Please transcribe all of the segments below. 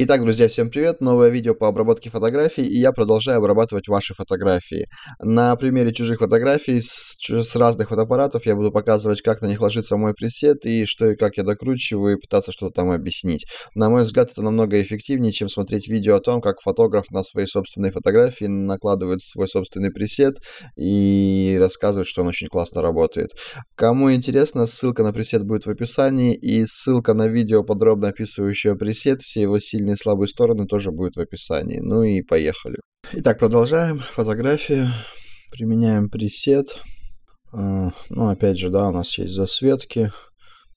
Итак, друзья, всем привет! Новое видео по обработке фотографий, и я продолжаю обрабатывать ваши фотографии. На примере чужих фотографий с, с разных фотоаппаратов я буду показывать, как на них ложится мой пресет, и что и как я докручиваю, и пытаться что-то там объяснить. На мой взгляд, это намного эффективнее, чем смотреть видео о том, как фотограф на свои собственные фотографии накладывает свой собственный пресет и рассказывает, что он очень классно работает. Кому интересно, ссылка на пресет будет в описании, и ссылка на видео, подробно описывающее пресет, все его сильные сильные и слабые стороны тоже будет в описании. Ну и поехали. Итак, продолжаем. Фотография. Применяем пресет. А, ну, опять же, да, у нас есть засветки.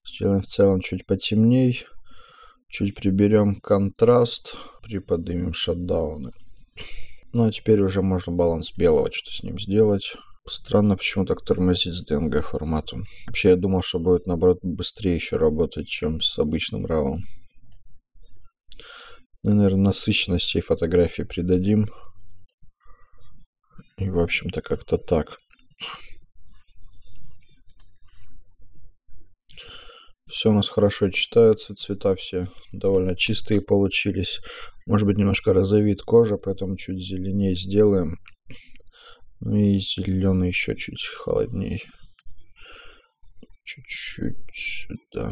Сделаем в целом чуть потемней. Чуть приберем контраст. Приподнимем шатдауны. Ну, а теперь уже можно баланс белого что с ним сделать. Странно почему так тормозит с DNG форматом. Вообще я думал, что будет наоборот быстрее еще работать, чем с обычным RAW. Ну, наверное, насыщенность всей фотографии придадим. И, в общем-то, как-то так. Все у нас хорошо читается, цвета все довольно чистые получились. Может быть, немножко розовеет кожа, поэтому чуть зеленее сделаем. Ну и зеленый еще чуть холоднее. Чуть-чуть сюда.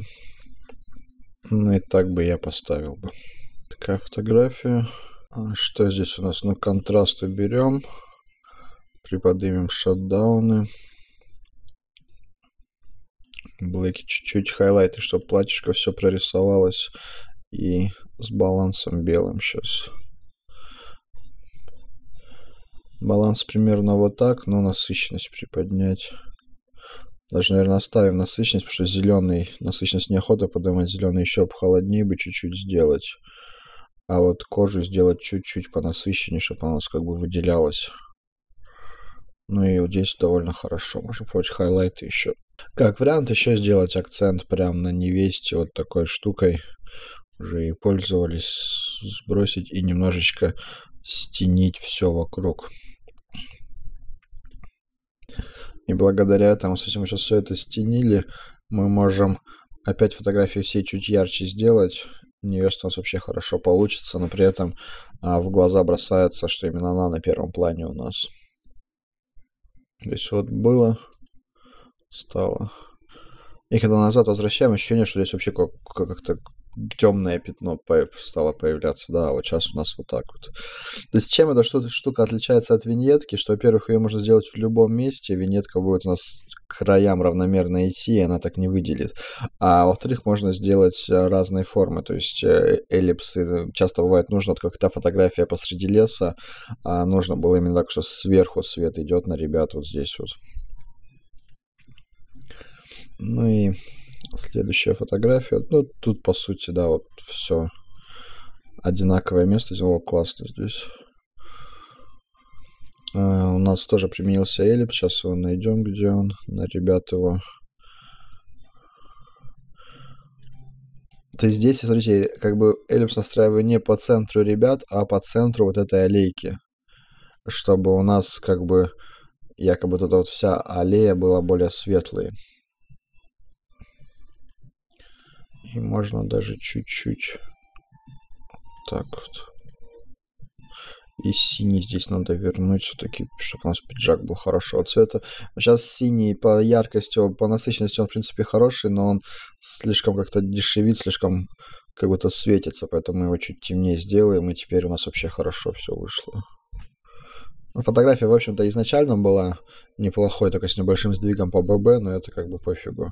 Ну и так бы я поставил бы. Такая фотография. А что здесь у нас? Ну, контраст уберем. Приподнимем шатдауны. Блэки чуть-чуть хайлайты, чтобы платьишко все прорисовалось. И с балансом белым сейчас. Баланс примерно вот так, но насыщенность приподнять. Даже, наверное, оставим насыщенность, потому что зеленый, насыщенность неохота поднимать, зеленый еще холоднее бы чуть-чуть сделать. А вот кожу сделать чуть-чуть понасыщеннее, чтобы она как бы выделялась. Ну и вот здесь довольно хорошо. Можно попробовать хайлайты еще. Как вариант еще сделать акцент прямо на невесте вот такой штукой. Уже и пользовались. Сбросить и немножечко стенить все вокруг. И благодаря этому, если мы сейчас все это стенили, мы можем опять фотографии все чуть ярче сделать невеста у нас вообще хорошо получится, но при этом а, в глаза бросается, что именно она на первом плане у нас. Здесь вот было, стало. И когда назад возвращаем, ощущение, что здесь вообще как-то темное пятно стало появляться. Да, вот сейчас у нас вот так вот. То есть чем эта штука отличается от виньетки, что, во-первых, ее можно сделать в любом месте. Виньетка будет у нас краям равномерно идти, и она так не выделит. А во-вторых, можно сделать э, разные формы, то есть э, эллипсы. Часто бывает нужно, вот как та фотография посреди леса, а нужно было именно так, что сверху свет идет на ребят вот здесь вот. Ну и следующая фотография. Ну, тут, по сути, да, вот все одинаковое место. О, классно здесь. А, у нас тоже применился эллипс. Сейчас его найдем, где он. На ребят его. То есть здесь, смотрите, как бы эллипс настраиваю не по центру ребят, а по центру вот этой аллейки. Чтобы у нас как бы якобы вот эта вот вся аллея была более светлой. И можно даже чуть-чуть так вот. И синий здесь надо вернуть все-таки, чтобы у нас пиджак был хорошего цвета. Сейчас синий по яркости, по насыщенности он, в принципе, хороший, но он слишком как-то дешевит, слишком как будто светится, поэтому мы его чуть темнее сделаем, и теперь у нас вообще хорошо все вышло. Ну, фотография, в общем-то, изначально была неплохой, только с небольшим сдвигом по ББ, но это как бы пофигу.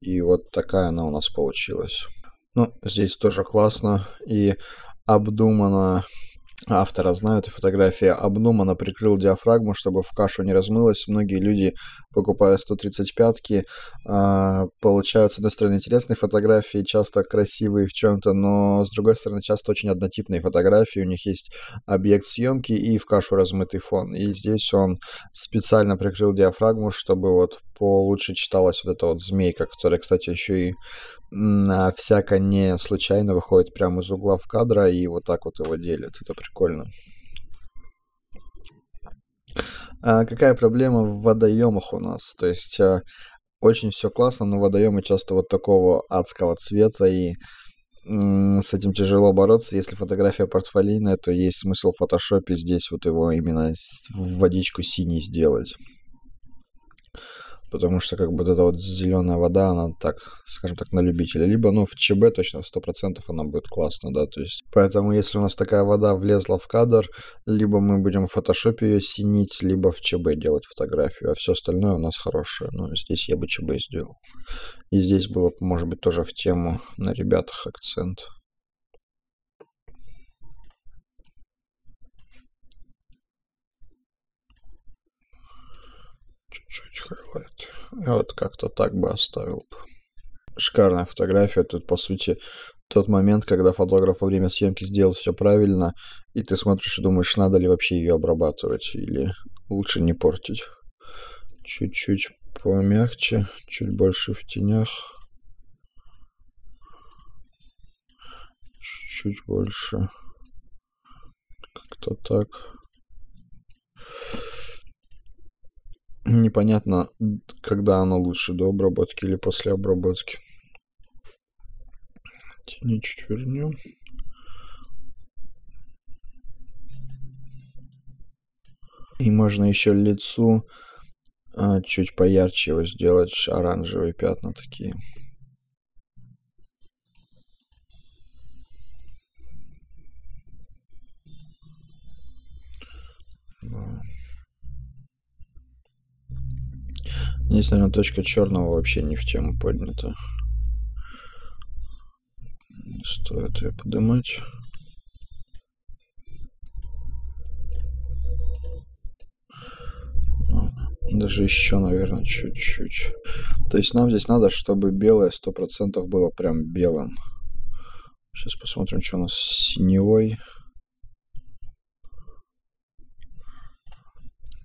И вот такая она у нас получилась. Ну, здесь тоже классно и обдуманно автора знаю этой фотографии, обдуманно прикрыл диафрагму, чтобы в кашу не размылось. Многие люди, покупая 135-ки, а, получают, с одной стороны, интересные фотографии, часто красивые в чем-то, но, с другой стороны, часто очень однотипные фотографии. У них есть объект съемки и в кашу размытый фон. И здесь он специально прикрыл диафрагму, чтобы вот получше читалась вот эта вот змейка, которая, кстати, еще и всяко не случайно выходит прямо из угла в кадра и вот так вот его делит. Это прикольно. А какая проблема в водоемах у нас? То есть а, очень все классно, но водоемы часто вот такого адского цвета и с этим тяжело бороться. Если фотография портфолийная, то есть смысл в фотошопе здесь вот его именно в водичку синий сделать потому что как бы вот эта вот зеленая вода, она так, скажем так, на любителя. Либо, ну, в ЧБ точно сто процентов она будет классно, да, то есть. Поэтому, если у нас такая вода влезла в кадр, либо мы будем в фотошопе ее синить, либо в ЧБ делать фотографию, а все остальное у нас хорошее. Но здесь я бы ЧБ сделал. И здесь было, может быть, тоже в тему на ребятах акцент. Чуть-чуть highlight. Вот как-то так бы оставил бы. Шикарная фотография. Тут, по сути, тот момент, когда фотограф во время съемки сделал все правильно, и ты смотришь и думаешь, надо ли вообще ее обрабатывать, или лучше не портить. Чуть-чуть помягче, чуть больше в тенях. Чуть-чуть больше. Как-то так. Непонятно, когда оно лучше, до обработки или после обработки. Тени чуть вернем. И можно еще лицу а, чуть поярче его сделать, оранжевые пятна такие. Да. Здесь, наверное, точка черного вообще не в тему поднята. Не стоит ее поднимать. Ну, даже еще, наверное, чуть-чуть. То есть нам здесь надо, чтобы белое сто процентов было прям белым. Сейчас посмотрим, что у нас с синевой.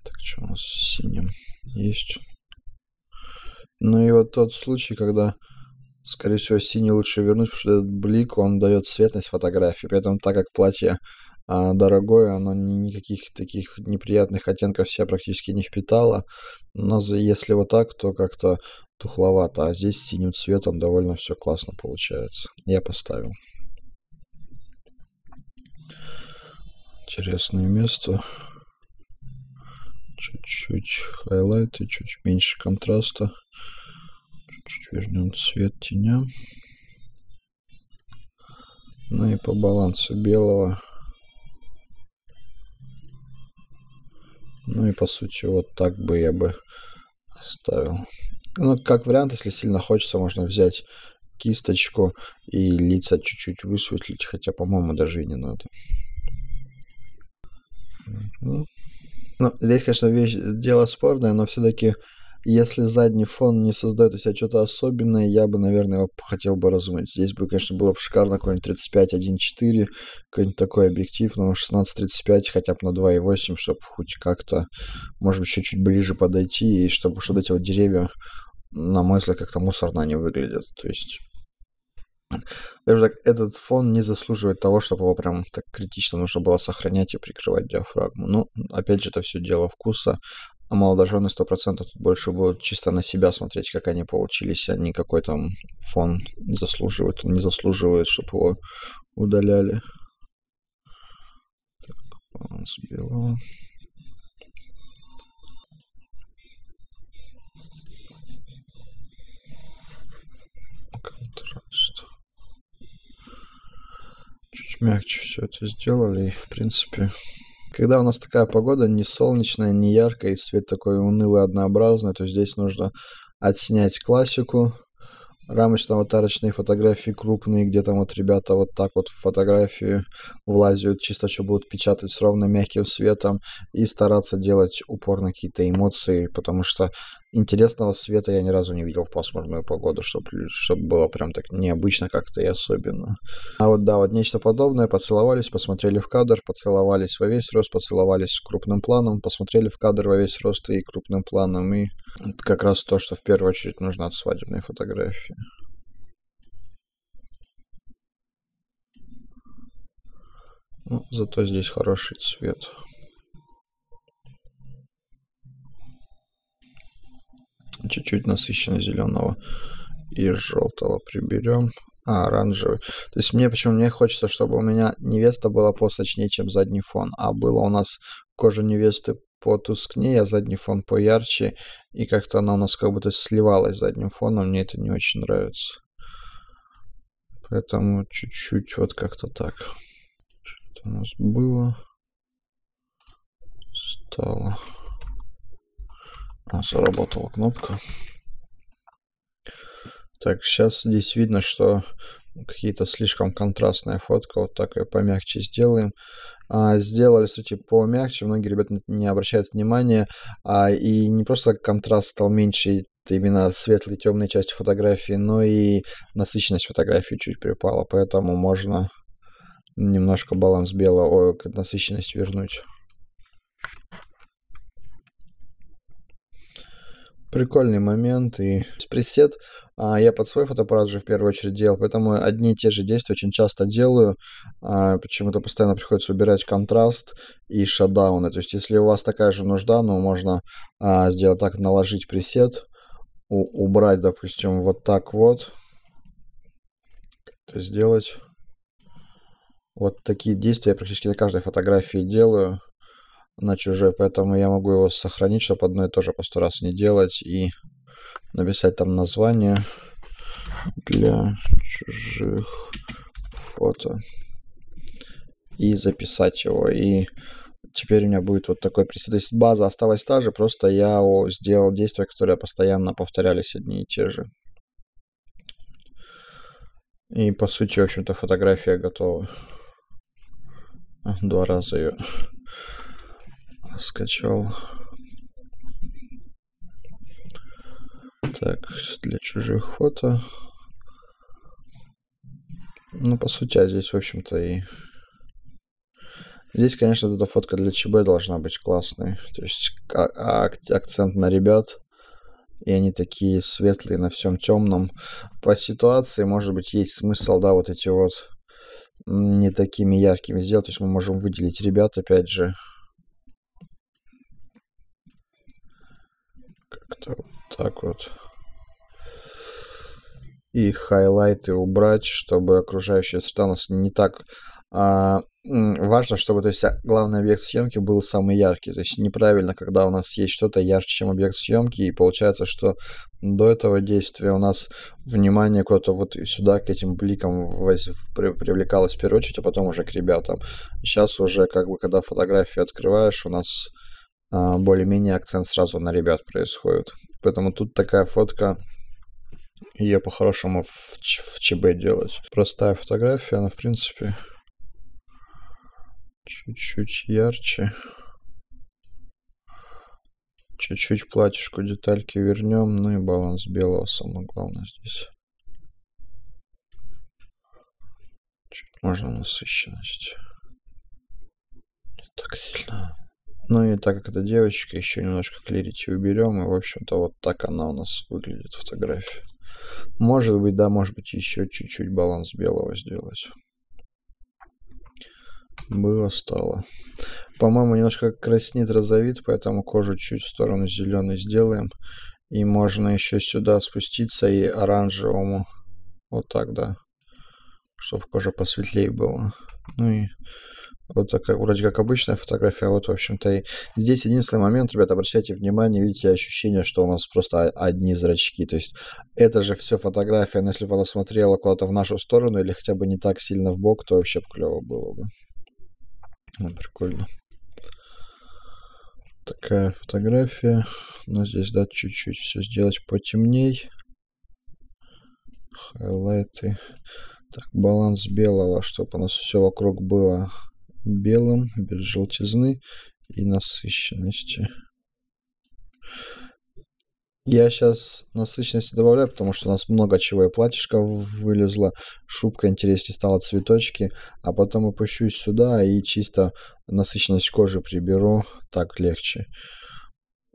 Так, что у нас с синим есть? Ну и вот тот случай, когда, скорее всего, синий лучше вернуть, потому что этот блик, он дает цветность фотографии. При этом, так как платье а, дорогое, оно ни, никаких таких неприятных оттенков себя практически не впитало. Но если вот так, то как-то тухловато. А здесь синим цветом довольно все классно получается. Я поставил. Интересное место. Чуть-чуть хайлайты, чуть меньше контраста. Чуть вернем цвет теня. Ну и по балансу белого. Ну и по сути вот так бы я бы оставил. Ну, как вариант, если сильно хочется, можно взять кисточку и лица чуть-чуть высветлить, хотя, по-моему, даже и не надо. Ну, здесь, конечно, вещь, дело спорное, но все-таки если задний фон не создает из себя что-то особенное, я бы, наверное, его хотел бы размыть. Здесь бы, конечно, было бы шикарно какой-нибудь 35-1.4, какой-нибудь такой объектив, но 16-35 хотя бы на 2.8, чтобы хоть как-то, может быть, еще чуть ближе подойти, и чтобы, чтобы эти вот деревья, на мой взгляд, как-то мусорно они выглядят. То есть даже так, этот фон не заслуживает того, чтобы его прям так критично нужно было сохранять и прикрывать диафрагму. Ну, опять же, это все дело вкуса. Молодожены 100% тут больше будут чисто на себя смотреть, как они получились, а не какой там фон заслуживает. Он не заслуживает, чтобы его удаляли. Так, баланс белого. Контраст. Чуть мягче все это сделали, и в принципе когда у нас такая погода, не солнечная, не яркая, и свет такой унылый, однообразный, то здесь нужно отснять классику, рамочно-аватарочные фотографии крупные, где там вот ребята вот так вот в фотографию влазят, чисто что будут печатать с ровно мягким светом и стараться делать упор на какие-то эмоции, потому что интересного света я ни разу не видел в пасмурную погоду, чтобы, чтобы было прям так необычно как-то и особенно. А вот да, вот нечто подобное, поцеловались, посмотрели в кадр, поцеловались во весь рост, поцеловались крупным планом, посмотрели в кадр во весь рост и крупным планом, и это как раз то, что в первую очередь нужно от свадебной фотографии. Ну, зато здесь хороший цвет. Чуть-чуть насыщенно зеленого и желтого приберем. А, оранжевый. То есть мне почему мне хочется, чтобы у меня невеста была посочнее, чем задний фон. А было у нас кожа невесты потускнее, а задний фон поярче. И как-то она у нас как будто сливалась с задним фоном. Мне это не очень нравится. Поэтому чуть-чуть вот как-то так. Что-то у нас было. Стало. Заработала кнопка. Так, сейчас здесь видно, что какие-то слишком контрастная фотка. Вот так ее помягче сделаем. А, сделали, кстати, помягче. Многие ребята не обращают внимания. А, и не просто контраст стал меньше, именно светлые темные части фотографии, но и насыщенность фотографии чуть припала. Поэтому можно немножко баланс белого, о, насыщенность вернуть. Прикольный момент. И пресет а, я под свой фотоаппарат же в первую очередь делал, поэтому одни и те же действия очень часто делаю. А, почему-то постоянно приходится убирать контраст и шатдауны. То есть, если у вас такая же нужда, ну, можно а, сделать так, наложить пресет, у, убрать, допустим, вот так вот. Это сделать. Вот такие действия я практически на каждой фотографии делаю на чужой, поэтому я могу его сохранить, чтобы одно и то же по сто раз не делать и написать там название для чужих фото и записать его. И теперь у меня будет вот такой пресет. То есть база осталась та же, просто я сделал действия, которые постоянно повторялись одни и те же. И по сути, в общем-то, фотография готова. Два раза ее скачал. Так, для чужих фото. Ну, по сути, а здесь, в общем-то, и... Здесь, конечно, эта фотка для ЧБ должна быть классной. То есть а, а акцент на ребят. И они такие светлые на всем темном. По ситуации, может быть, есть смысл, да, вот эти вот не такими яркими сделать. То есть мы можем выделить ребят, опять же. Как-то вот так вот. И хайлайты убрать, чтобы окружающая среда у нас не так а, важно, чтобы, то есть, главный объект съемки был самый яркий. То есть неправильно, когда у нас есть что-то ярче, чем объект съемки, и получается, что до этого действия у нас внимание куда-то вот сюда, к этим бликам привлекалось в первую очередь, а потом уже к ребятам. Сейчас уже, как бы, когда фотографию открываешь, у нас а, более-менее акцент сразу на ребят происходит. Поэтому тут такая фотка, ее по-хорошему в, в ЧБ делать. Простая фотография, она в принципе чуть-чуть ярче. Чуть-чуть платьишку детальки вернем, ну и баланс белого самое главное здесь. Чуть можно насыщенность. Не так сильно. Ну и так как это девочка, еще немножко клирити уберем. И, в общем-то, вот так она у нас выглядит, фотография. Может быть, да, может быть, еще чуть-чуть баланс белого сделать. Было, стало. По-моему, немножко краснит розовит, поэтому кожу чуть в сторону зеленой сделаем. И можно еще сюда спуститься и оранжевому. Вот так, да. Чтобы кожа посветлее была. Ну и вот такая, вроде как обычная фотография, а вот, в общем-то, и здесь единственный момент, ребята, обращайте внимание, видите ощущение, что у нас просто одни зрачки, то есть это же все фотография, но если бы она смотрела куда-то в нашу сторону или хотя бы не так сильно в бок, то вообще клево было бы. Ну, прикольно. Такая фотография, но здесь, да, чуть-чуть все сделать потемней. Хайлайты. Так, баланс белого, чтобы у нас все вокруг было белым, без желтизны и насыщенности. Я сейчас насыщенности добавляю, потому что у нас много чего. И платьишко вылезло, шубка интереснее стала, цветочки. А потом опущусь сюда и чисто насыщенность кожи приберу. Так легче,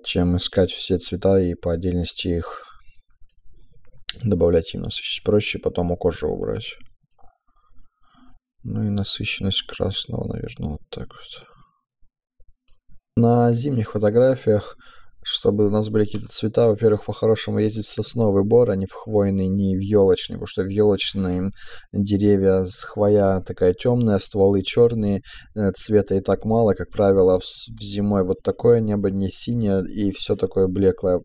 чем искать все цвета и по отдельности их добавлять им насыщенность. Проще потом у кожи убрать. Ну и насыщенность красного, наверное, вот так вот. На зимних фотографиях чтобы у нас были какие-то цвета, во-первых, по-хорошему ездить в сосновый бор, а не в хвойный, не в елочный, потому что в елочные деревья хвоя такая темная, стволы черные, э, цвета и так мало, как правило, в зимой вот такое небо не синее и все такое блеклое.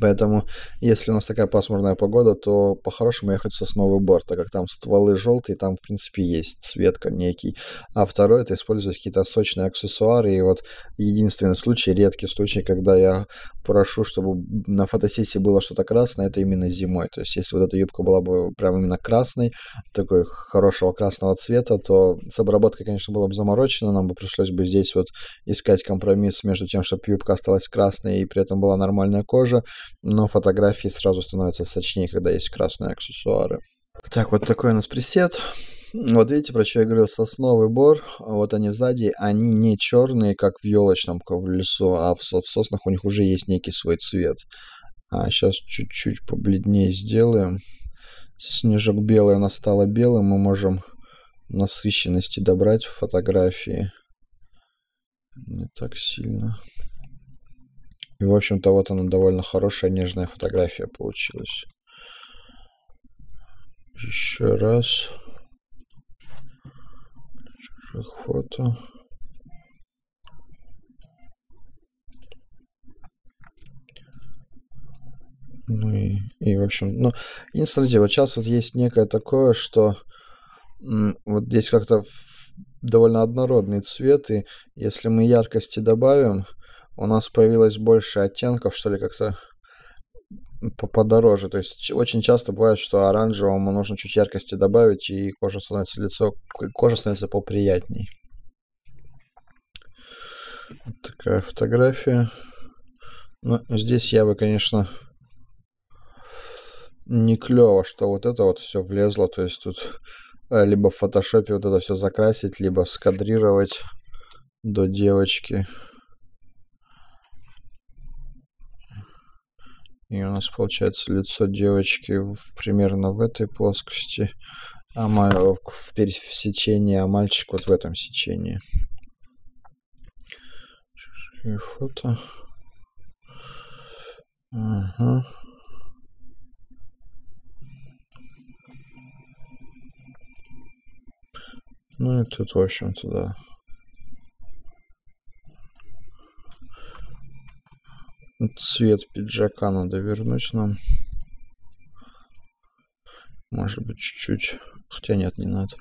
Поэтому, если у нас такая пасмурная погода, то по-хорошему ехать в сосновый бор, так как там стволы желтые, там, в принципе, есть цвет некий. А второе, это использовать какие-то сочные аксессуары. И вот единственный случай, редкий случай, когда я прошу, чтобы на фотосессии было что-то красное, это именно зимой. То есть, если вот эта юбка была бы прям именно красной, такой хорошего красного цвета, то с обработкой, конечно, было бы заморочено, нам бы пришлось бы здесь вот искать компромисс между тем, чтобы юбка осталась красной и при этом была нормальная кожа, но фотографии сразу становятся сочнее, когда есть красные аксессуары. Так, вот такой у нас пресет. Вот видите, про что я говорил, сосновый бор, вот они сзади, они не черные, как в елочном, как в лесу, а в, в соснах у них уже есть некий свой цвет. А сейчас чуть-чуть побледнее сделаем. Снежок белый у нас стало белым, мы можем насыщенности добрать в фотографии. Не так сильно. И, в общем-то, вот она довольно хорошая, нежная фотография получилась. Еще раз. Фото. Ну и, и в общем, ну, и смотрите, вот сейчас вот есть некое такое, что вот здесь как-то довольно однородный цвет, и если мы яркости добавим, у нас появилось больше оттенков, что ли, как-то подороже. То есть очень часто бывает, что оранжевому нужно чуть яркости добавить, и кожа становится лицо, кожа становится поприятней. Вот такая фотография. Но здесь я бы, конечно, не клево, что вот это вот все влезло. То есть тут э, либо в фотошопе вот это все закрасить, либо скадрировать до девочки. И у нас получается лицо девочки в, примерно в этой плоскости, а в, в, сечении, а мальчик вот в этом сечении. И фото. Ага. Ну и тут, в общем-то, да. Цвет пиджака надо вернуть нам. Может быть, чуть-чуть. Хотя нет, не надо.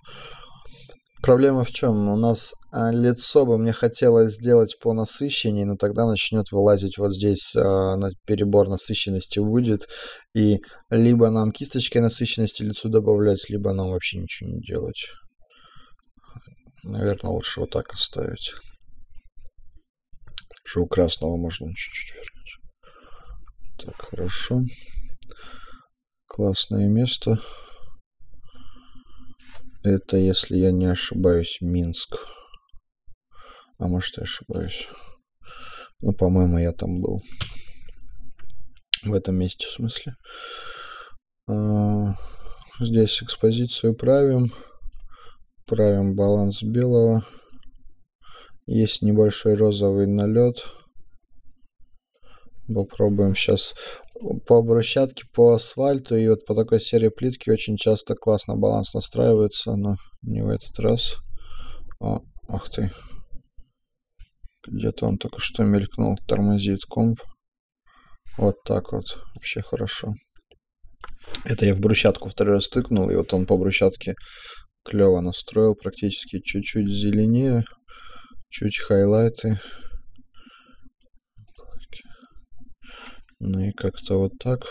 Проблема в чем? У нас а, лицо бы мне хотелось сделать по насыщенней, но тогда начнет вылазить вот здесь на перебор насыщенности будет. И либо нам кисточкой насыщенности лицу добавлять, либо нам вообще ничего не делать. Наверное, лучше вот так оставить. Что у красного можно чуть-чуть вернуть. Так, хорошо. Классное место. Это, если я не ошибаюсь, Минск. А может, я ошибаюсь. Ну, по-моему, я там был. В этом месте, в смысле. А, здесь экспозицию правим. Правим баланс белого. Есть небольшой розовый налет. Попробуем сейчас по брусчатке, по асфальту и вот по такой серии плитки очень часто классно баланс настраивается, но не в этот раз. О, ах ты. Где-то он только что мелькнул, тормозит комп. Вот так вот, вообще хорошо. Это я в брусчатку второй раз тыкнул, и вот он по брусчатке клево настроил, практически чуть-чуть зеленее, чуть хайлайты. Ну и как-то вот так.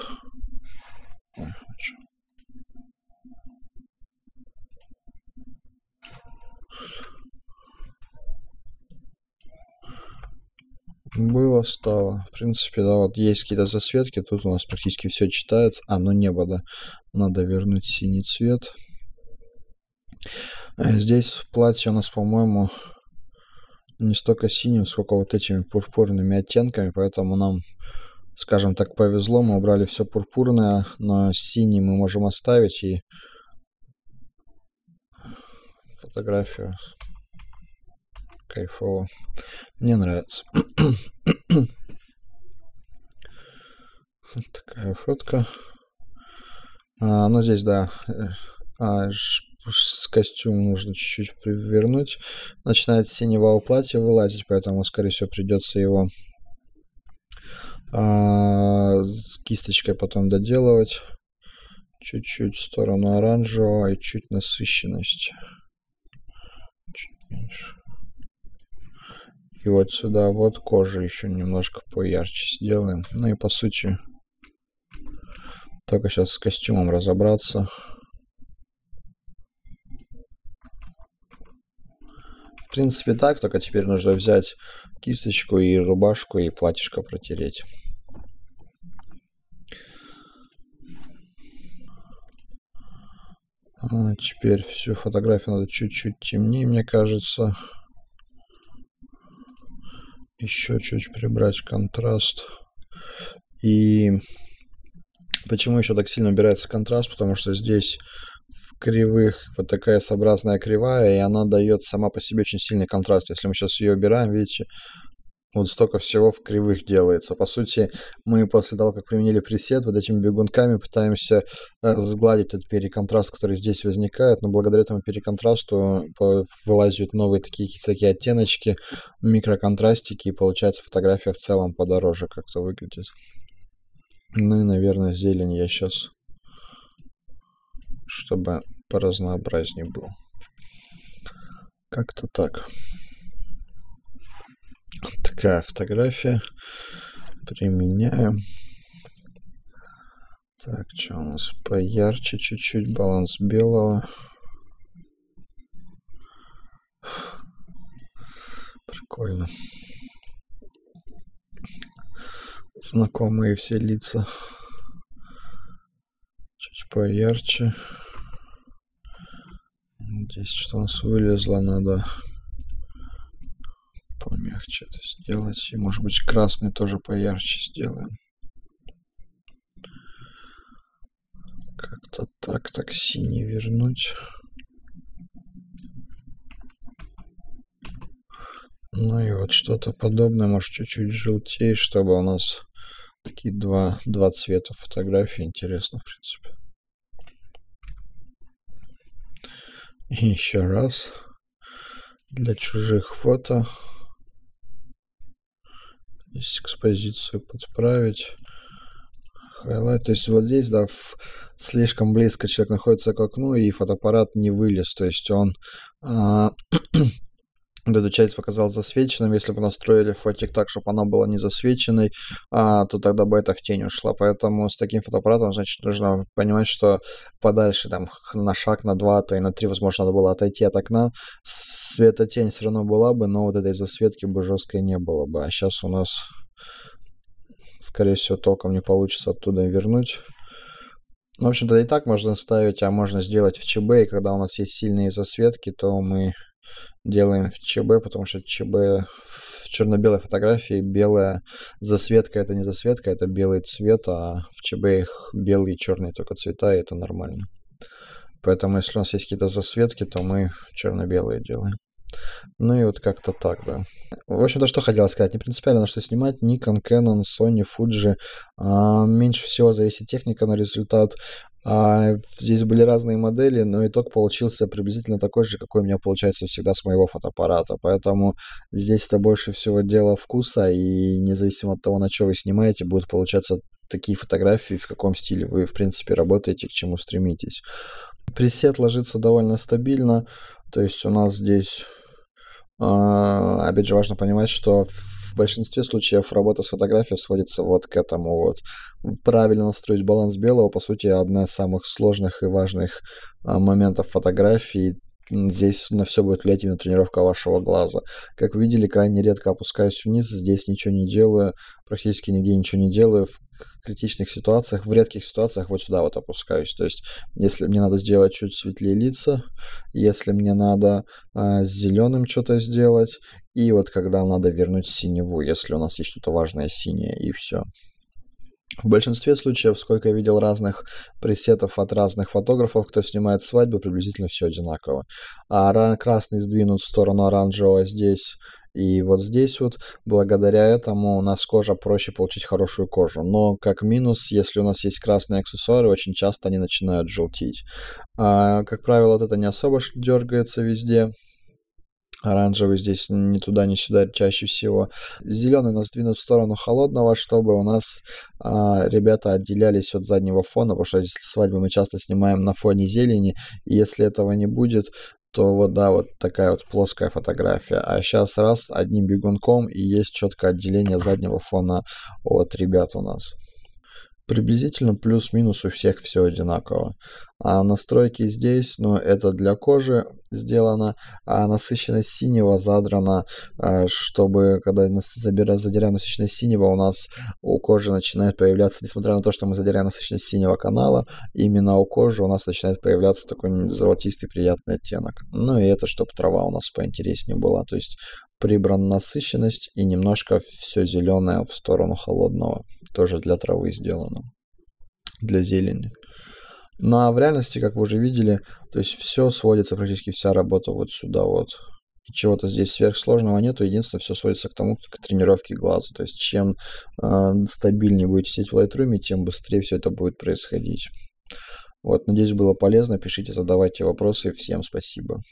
Было, стало. В принципе, да, вот есть какие-то засветки. Тут у нас практически все читается. А, ну небо, да. Надо вернуть синий цвет. А здесь в платье у нас, по-моему, не столько синим, сколько вот этими пурпурными оттенками. Поэтому нам скажем так, повезло. Мы убрали все пурпурное, но синий мы можем оставить и фотографию кайфово. Мне нравится. Такая фотка. А, ну, здесь, да, э, а, с костюмом нужно чуть-чуть привернуть. Начинает синего платья вылазить, поэтому, скорее всего, придется его а, с кисточкой потом доделывать. Чуть-чуть сторону оранжевого и чуть насыщенность. Чуть меньше. И вот сюда вот кожу еще немножко поярче сделаем. Ну и по сути, только сейчас с костюмом разобраться. В принципе так, только теперь нужно взять кисточку и рубашку и платьишко протереть. Теперь всю фотографию надо чуть-чуть темнее, мне кажется. Еще чуть прибрать контраст. И почему еще так сильно убирается контраст? Потому что здесь в кривых вот такая S-образная кривая, и она дает сама по себе очень сильный контраст. Если мы сейчас ее убираем, видите, вот столько всего в кривых делается. По сути, мы после того, как применили пресет, вот этими бегунками пытаемся э, сгладить этот переконтраст, который здесь возникает, но благодаря этому переконтрасту вылазят новые такие всякие оттеночки, микроконтрастики, и получается фотография в целом подороже как-то выглядит. Ну и, наверное, зелень я сейчас, чтобы поразнообразнее был. Как-то так такая фотография. Применяем. Так, что у нас поярче чуть-чуть, баланс белого. Прикольно. Знакомые все лица. Чуть поярче. Здесь что у нас вылезло, надо помягче это сделать. И, может быть, красный тоже поярче сделаем. Как-то так, так синий вернуть. Ну и вот что-то подобное, может, чуть-чуть желтее, чтобы у нас такие два, два цвета фотографии. Интересно, в принципе. И еще раз для чужих фото Здесь экспозицию подправить. Highlight. То есть вот здесь, да, слишком близко человек находится к окну, и фотоаппарат не вылез. То есть он а, эту часть показал засвеченным. Если бы настроили фотик так, чтобы она была не засвеченной, а, то тогда бы это в тень ушла. Поэтому с таким фотоаппаратом, значит, нужно понимать, что подальше, там, на шаг, на два, то и на три, возможно, надо было отойти от окна светотень все равно была бы, но вот этой засветки бы жесткой не было бы. А сейчас у нас, скорее всего, толком не получится оттуда вернуть. Ну, в общем-то, и так можно ставить, а можно сделать в ЧБ. И когда у нас есть сильные засветки, то мы делаем в ЧБ, потому что ЧБ в черно-белой фотографии белая засветка это не засветка, это белый цвет, а в ЧБ их белые и черные только цвета, и это нормально. Поэтому если у нас есть какие-то засветки, то мы черно-белые делаем. Ну и вот как-то так, да. В общем-то, что хотел сказать. Не принципиально, что снимать. Nikon, Canon, Sony, Fuji. А, меньше всего зависит техника на результат. А, здесь были разные модели, но итог получился приблизительно такой же, какой у меня получается всегда с моего фотоаппарата. Поэтому здесь это больше всего дело вкуса, и независимо от того, на что вы снимаете, будет получаться такие фотографии, в каком стиле вы, в принципе, работаете, к чему стремитесь. Пресет ложится довольно стабильно, то есть у нас здесь опять же, важно понимать, что в большинстве случаев работа с фотографией сводится вот к этому вот. Правильно настроить баланс белого, по сути, одна из самых сложных и важных а, моментов фотографии. Здесь на все будет влиять именно тренировка вашего глаза. Как вы видели, крайне редко опускаюсь вниз, здесь ничего не делаю, практически нигде ничего не делаю. В критичных ситуациях, в редких ситуациях вот сюда вот опускаюсь. То есть, если мне надо сделать чуть светлее лица, если мне надо а, с зеленым что-то сделать, и вот когда надо вернуть синеву, если у нас есть что-то важное синее, и все. В большинстве случаев, сколько я видел разных пресетов от разных фотографов, кто снимает свадьбы, приблизительно все одинаково. А красный сдвинут в сторону оранжевого здесь, И вот здесь вот, благодаря этому, у нас кожа проще получить хорошую кожу. Но как минус, если у нас есть красные аксессуары, очень часто они начинают желтеть. А, как правило, вот это не особо дергается везде. Оранжевый здесь ни туда, ни сюда чаще всего. Зеленый у нас двинут в сторону холодного, чтобы у нас а, ребята отделялись от заднего фона, потому что если свадьбы мы часто снимаем на фоне зелени, и если этого не будет, то вот, да, вот такая вот плоская фотография. А сейчас раз, одним бегунком, и есть четкое отделение заднего фона от ребят у нас. Приблизительно плюс-минус у всех все одинаково. А настройки здесь, ну, это для кожи сделано, а насыщенность синего задрана, а, чтобы когда задираем насыщенность синего, у нас у кожи начинает появляться, несмотря на то, что мы задираем насыщенность синего канала, именно у кожи у нас начинает появляться такой золотистый приятный оттенок. Ну и это, чтобы трава у нас поинтереснее была, то есть прибрана насыщенность и немножко все зеленое в сторону холодного. Тоже для травы сделано, для зелени. Ну а в реальности, как вы уже видели, то есть все сводится, практически вся работа вот сюда вот. Чего-то здесь сверхсложного нету, единственное, все сводится к тому, к тренировке глаза. То есть чем э, стабильнее будете сидеть в Lightroom, тем быстрее все это будет происходить. Вот, надеюсь, было полезно. Пишите, задавайте вопросы. Всем спасибо.